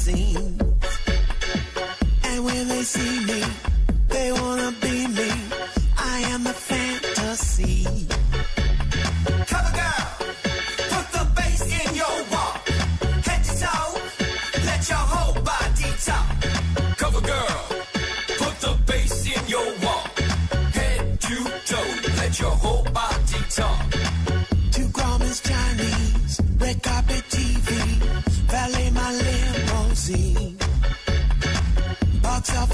scenes. And when they see me,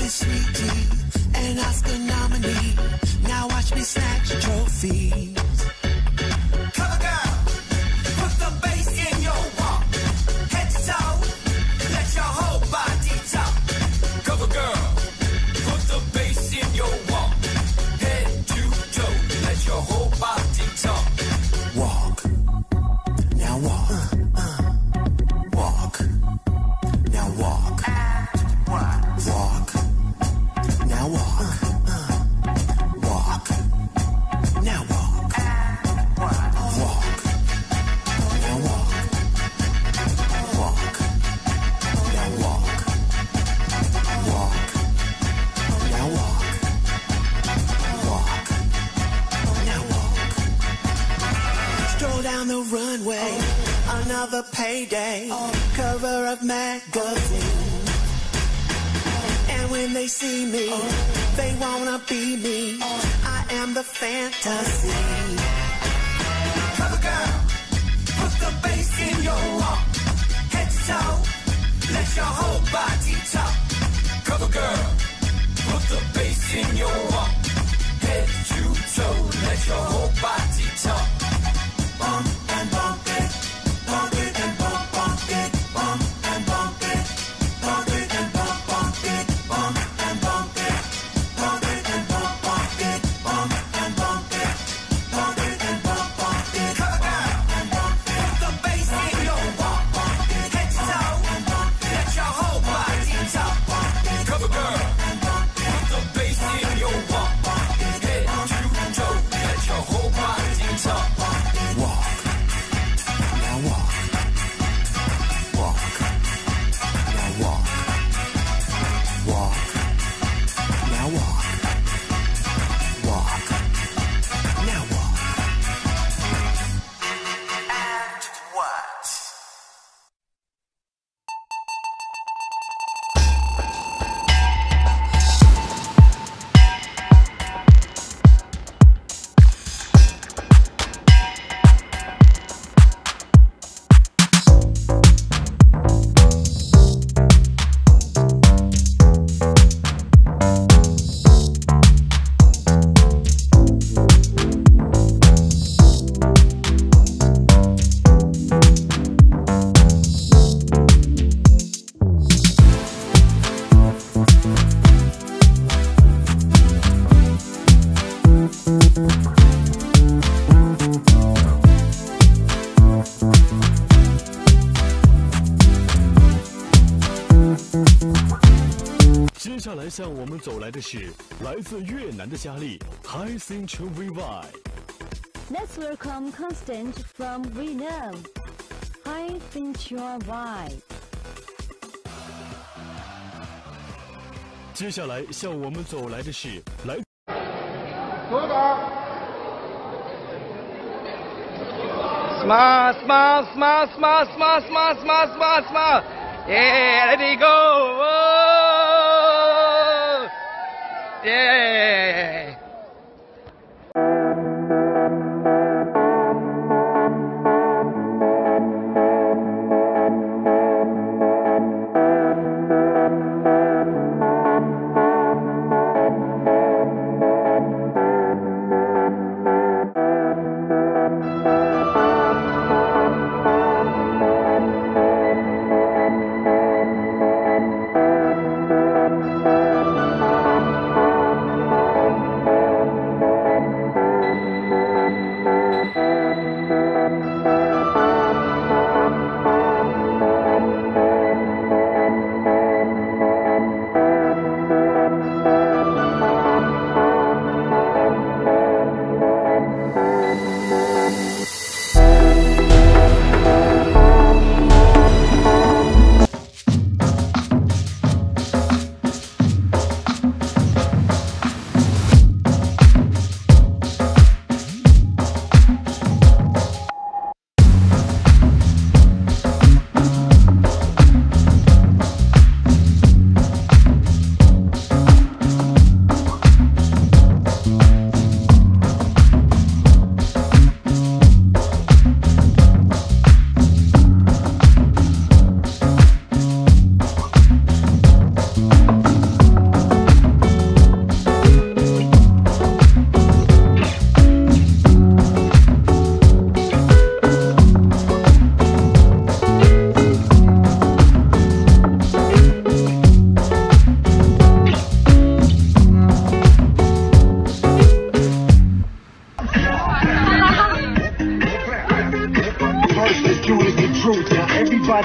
Miss Sweetie, an Oscar nominee. Now watch me snatch trophies. Another payday, cover of magazine. And when they see me, they wanna be me. I am the fantasy. Cover girl, put the bass in your walk. Head to toe, let your whole body talk. Cover girl, put the bass in your walk. 接下来向我们走来的是来自越南的佳丽，Hi Sing Chau Vy。Let's welcome Constant from Vietnam, Hi Sing Chau Vy。接下来向我们走来的是来。左导。Smash Smash Smash Smash Smash Smash Smash smart yeah let me Go。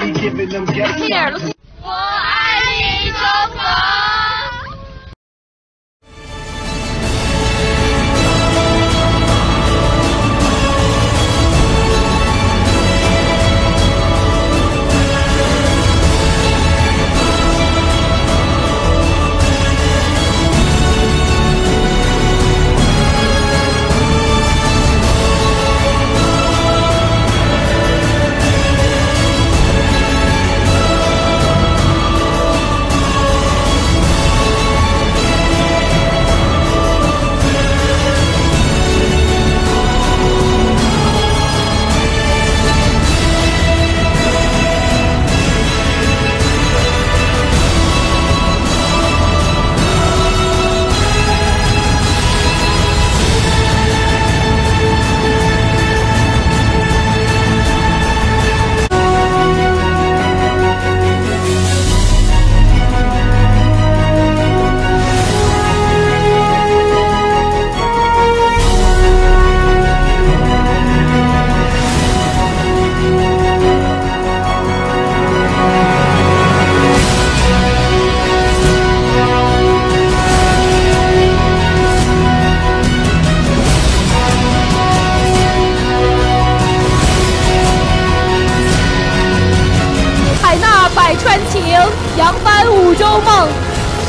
be giving them gas. Here, 扬帆五洲梦，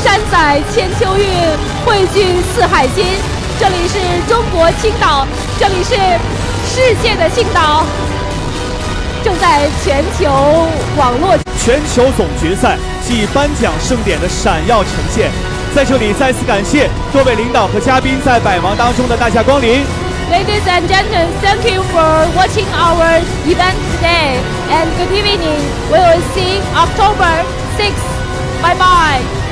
山载千秋韵，汇聚四海心。这里是中国青岛，这里是世界的青岛，正在全球网络全球总决赛暨颁奖盛典的闪耀呈现。在这里再次感谢各位领导和嘉宾在百忙当中的大驾光临。Ladies and gentlemen, thank you for watching our event today and good evening. We will see October 6th. Bye bye.